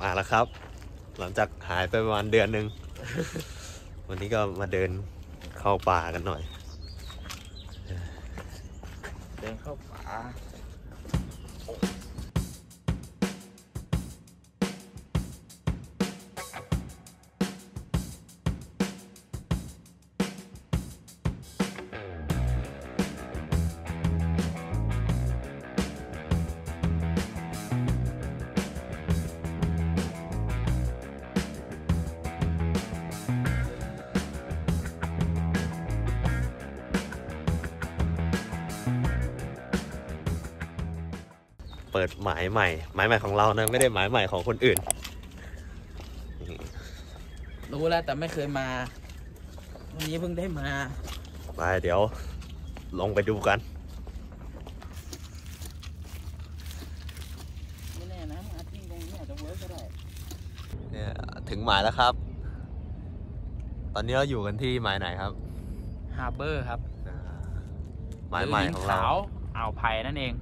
มาแล้วครับ หลังจากหายไปประมาณเดือนหนึ่ง วันนี้ก็มาเดินเข้าป่ากันหน่อย เดินเข้าป่า เปิดหมายใหม่ หมายใหม่ของเรานะ ไม่ได้หมายใหม่ของคนอื่น รู้แล้วแต่ไม่เคยมา วันนี้เพิ่งได้มา ไปเดี๋ยว ลงไปดูกัน ไม่แน่นะมาที่ตรงนี้อาจจะ work ก็ได้เนี่ยถึงหมายแล้วครับ ตอนนี้เราอยู่กันที่หมายไหนครับ Harbor ครับอ่าหมายใหม่ของเราขาวอ่าวไผ่นั่นเอง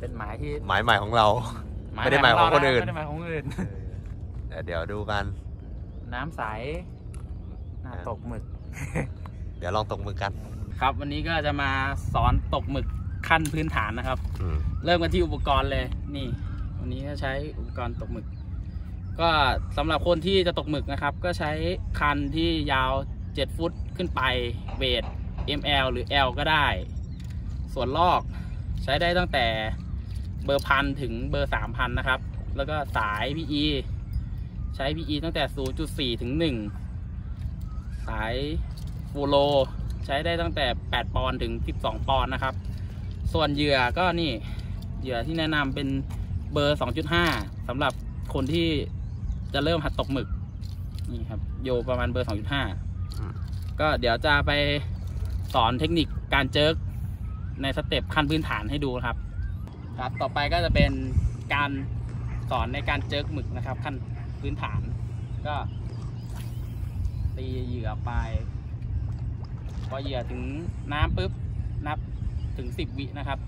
เป็นหมายที่หมายใหม่ของเรา ไม่ได้หมายของคนอื่น ไม่ได้หมายของคนอื่นแต่เดี๋ยวดูกัน น้ำใสน่าตกหมึก เดี๋ยวลองตกมือกัน ครับ วันนี้ก็จะมาสอนตกหมึกขั้นพื้นฐานนะครับอืมเริ่มกันที่อุปกรณ์เลย นี่ วันนี้ก็ใช้อุปกรณ์ตกหมึก ก็สำหรับคนที่จะตกหมึกนะครับ ก็ใช้คันที่ยาว 7 ฟุตขึ้นไป เวท ML หรือ L ก็ได้ ส่วนลอกใช้ได้ตั้งแต่ เบอร์พันถึงเบอร์สามพันนะครับ แล้วก็สาย PE ใช้ PE ตั้งแต่ 0.4 ถึง 1 สายฟูโลใช้ได้ตั้งแต่ 8 ปอนด์ถึง 12 ปอนด์นะครับ ส่วนเหยื่อก็นี่เหยื่อที่แนะนำเป็นเบอร์ 2.5สำหรับคนที่จะเริ่มหัดตกหมึก นี่ครับ โยประมาณเบอร์อืม2.5 ก็เดี๋ยวจะไปสอนเทคนิคการ jerk ใน step ขั้นพื้นฐานให้ดูครับ ครับต่อไปก็จะเป็นการสอนในการเจิกหมึกนะครับ ขั้นพื้นฐาน ก็ตีเหยื่อไป พอเหยื่อถึงน้ำปุ๊บนับถึงสิบวินะครับ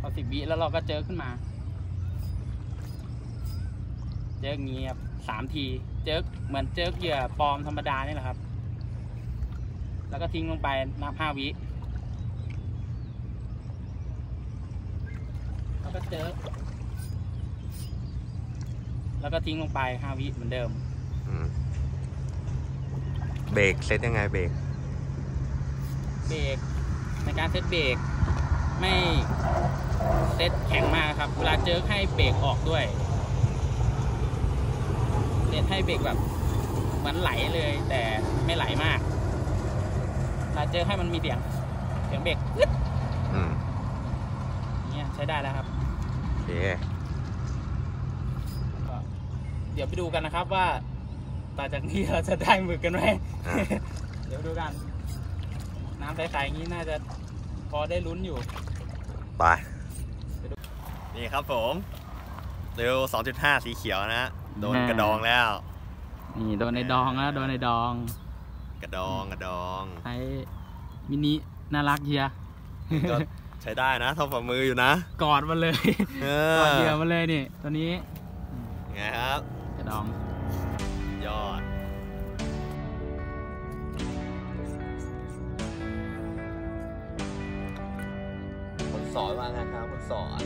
พอสิบวิแล้วเราก็เจอขึ้นมา เจออย่างนี้ครับสามที เจอเหมือนเจอเหยื่อปลอมธรรมดานี่แหละครับ แล้วก็ทิ้งลงไปนับห้าวิ แล้วก็เจอแล้วก็ทิ้งลงไปห้าวิเหมือนเดิมอืมเบรกเซตยังไงเบรก เบรกในการเซตเบรกไม่เซตแข็งมากครับ เวลาเจอให้เบรกออกด้วย เซตให้เบรกแบบเหมือนไหลเลย แต่ไม่ไหลมากเวลาเจอให้มันมีเสียงเสียงเบรกอึ๊ดอืมอย่างเงี้ยใช้ได้แล้วครับโอเคก็เดี๋ยวไปดูกันนะครับว่าต่อจากนี้เราจะได้หมึกกันไหมอะเดี๋ยวดูกัน น้ำใสๆอย่างนี้น่าจะพอได้ลุ้นอยู่ไปนี่ครับผมเร็ว 2.5 สีเขียวนะ โดนอ่ากระดองแล้ว นี่โดนในดองแล้วโดนในดอง กระดองกระดองใช้มินิน่ารักเฮียก็ใช้ได้นะเท่าฝ่ามืออยู่นะ กอดมันเลยเอกอดอเหยื่อมันเลยนี่ตัวนี้ไงครับ กระดอง ยอดคนสอนว่าไงครับคนสอน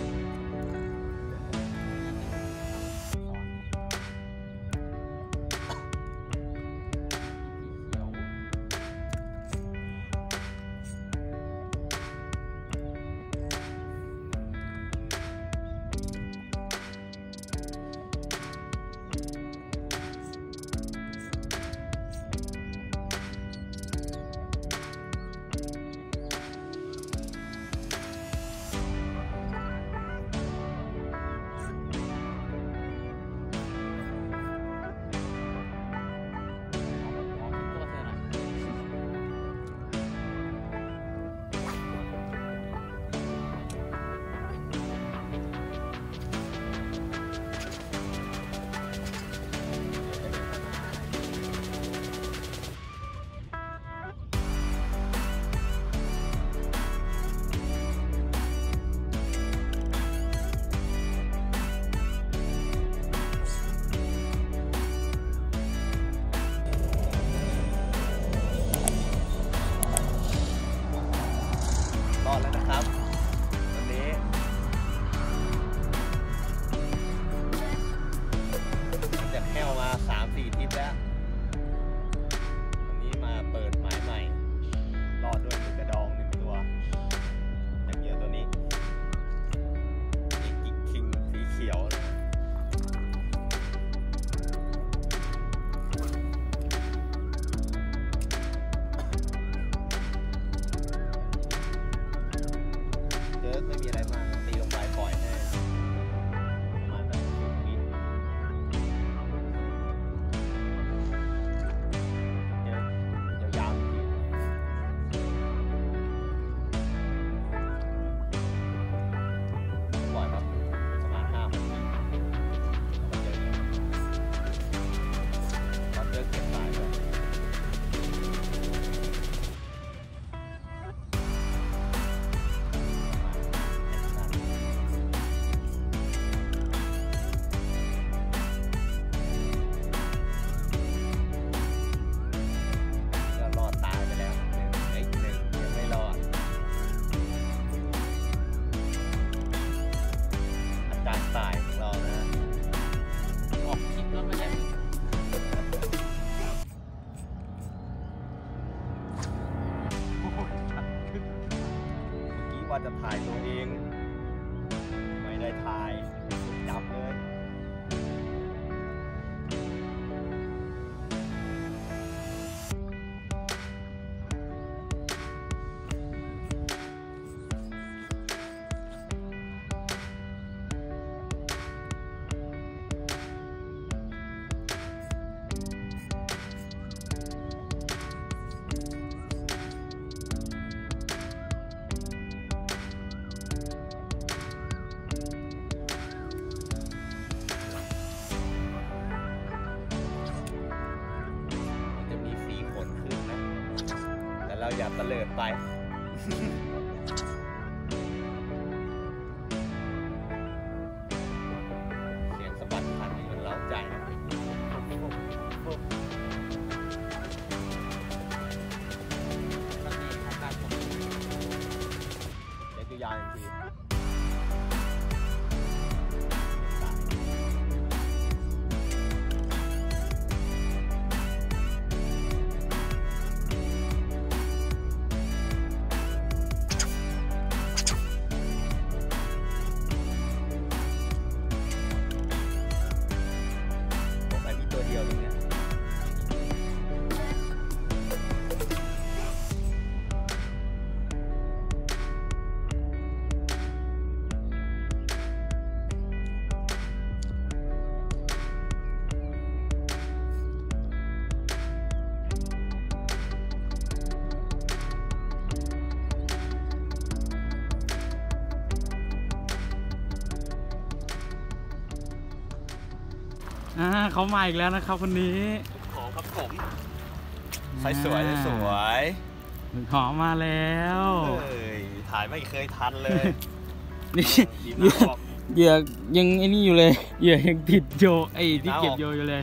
อย่าเตลิดไป อ่าเขามาอีกแล้วนะครับคนนี้ของครับผมใส่สวยใส่สวยหมึกหอมมาแล้วเอ้ยถ่ายไม่เคยทันเลยนี่ดีเหยื่มาอกบอกเหยื่อยังไอ้นี่อยู่เลยเหยื่อยังติดโยไอ้ที่น้าเก็บออกโยอยู่เลย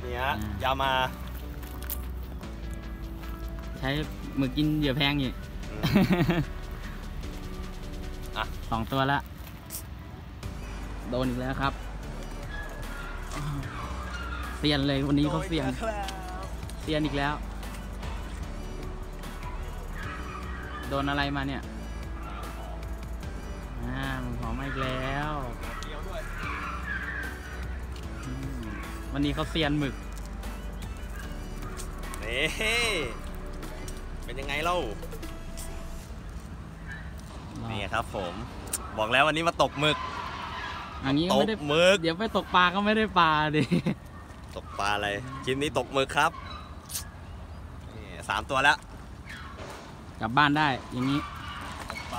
เนี่ยอ่ายามา ใช้หมึกกินเหยื่อแพงอยู่อืมอะสองตัวละ โดนอีกแล้วครับ เซียนเลยวันนี้เขาเซียนเซียนอีกแล้ว โดนอะไรมาเนี่ยอ่าหมึกหอมมาอีกแล้วเกี่ยวด้วยอืมวันนี้เขาเซียนหมึกนี่เป็นยังไงเล่านี่ครับผม บอกแล้ววันนี้มาตกหมึก อันนี้ตไม่กได้หมึกเดี๋ยวไปตกปลาก็ไม่ได้ปลาดิตกปลาอะไรคลิปนี้ตกหมึกครับนี่สามตัวแล้ว กลับบ้านได้อย่างนี้ตกไป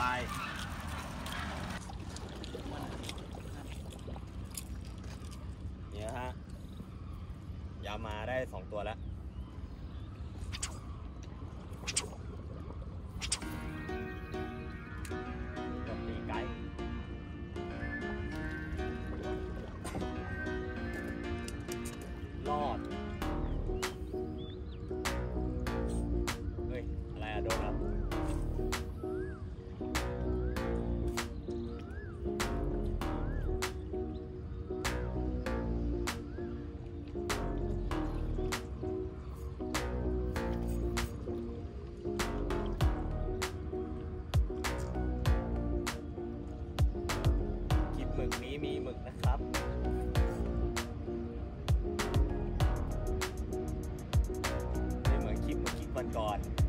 เ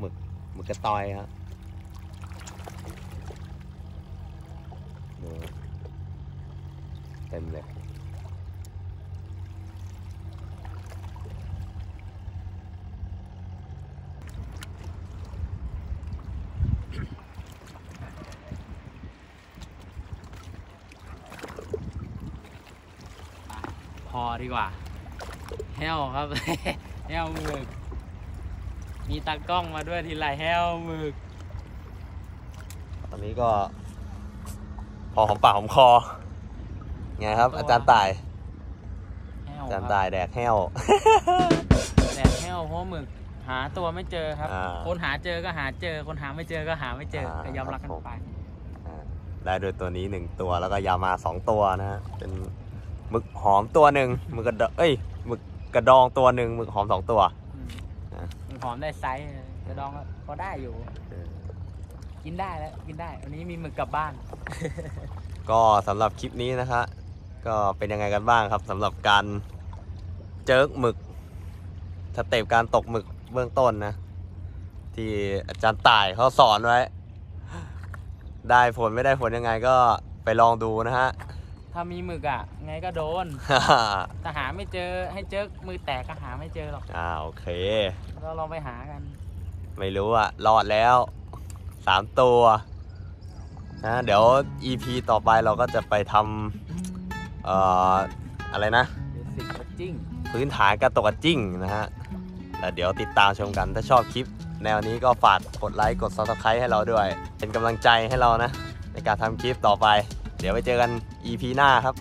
หมึกกระตอยครับเต็มเลยพอดีกว่าแห้วครับ แห้วหมึก มีตากล้องมาด้วยทีไรแห้วหมึก ตอนนี้ก็ พอหอมปากหอมคอ ไงครับ ตัว อาจารย์ต่ายแห้วอาจารย์ครับต่ายแดกแห้ว แดดแห้วเพราะหมึกหาตัวไม่เจอครับ อ่าคนหาเจอก็หาเจอ คนหาไม่เจอก็หาไม่เจออ่าก็ยอมรับกันครับผม ไป อ่าได้ด้วยตัวนี้หนึ่งตัวแล้วก็ยามาสองตัวนะฮะ เป็นหมึกหอมตัวหนึ่งหมึกกระดองเอ้ยหมึกกระดองตัวหนึ่งหมึกหอมสองตัวอืมอะมัน หอมได้ไซส์กระดองก็พอได้อยู่ กินได้แล้วกินได้ วันนี้มีหมึกกลับบ้าน ก็สำหรับคลิปนี้นะฮะก็เป็นยังไงกันบ้างครับสำหรับการเจิกหมึกสเต็ปการตกหมึกเบื้องต้นนะ ที่อาจารย์ต่ายเขาสอนไว้ ได้ผลไม่ได้ผลยังไงก็ไปลองดูนะฮะ ถ้ามีหมึกอะ ไงก็โดนถ้าหาไม่เจอให้เจอมือแตกก็หาไม่เจอหรอก อ่าโอเค เราลองไปหากัน ไม่รู้อะรอดแล้วสามตัวนะเดี๋ยว EP ต่อไปเราก็จะไปทำเอ่ออะไรนะเบสิกจริงพื้นฐานการตกอัดจิ้งนะฮะแล้วเดี๋ยวติดตามชมกันถ้าชอบคลิป แนวนี้ก็ฝากกดไลค์กด subscribe ให้เราด้วย เป็นกำลังใจให้เรานะ ในการทำคลิปต่อไป เดี๋ยวไปเจอกัน EP หน้าครับ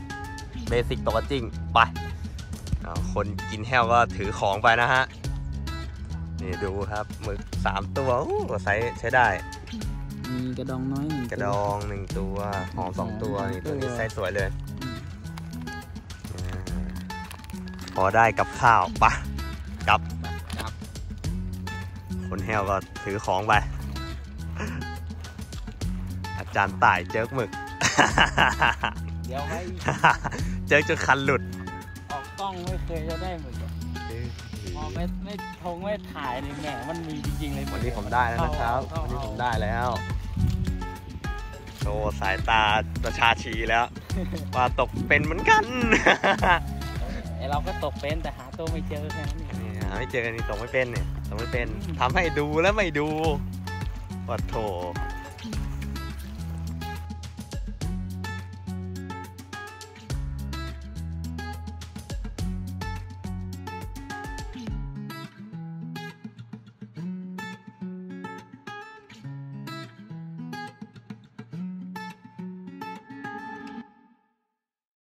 เบสิกตกอัดจิ้งไปเอาคนกินแห้วก็ถือของไปนะฮะ นี่ดูครับหมึก3ตัวโอ้ไซส์ใช้ได้ มีกระดองน้อยหนึ่งกระดองหนึ่งตัวหอมสองตัวนี่ตัวนี้ไซส์สวยเลยอ่าพอได้กับข้าวปะกลับครับ คนแห้วก็ถือของไป อาจารย์ต่ายเจิกหมึก เดี๋ยวให้เจิกจนคันหลุด ออกกล้องไม่เคยจะได้หมึก อะพอไม่ไม่ทงไม่ถ่ายนี่แหมมันมีจริงๆเลยหวันนี้ผมได้แล้วนะครับเข้าวันนี้ผมเข้าได้แล้ว โชว์สายตาประชาชีแล้วว่าตกเป็นเหมือนกันไอเราก็ตกเป็นแต่หาตัวไม่เจอแค่นั้นเองนี่หาไม่เจอนี่ตกไม่เป็นเนี่ยตกไม่เป็นทำให้ดูแล้วไม่ดูวัดโถ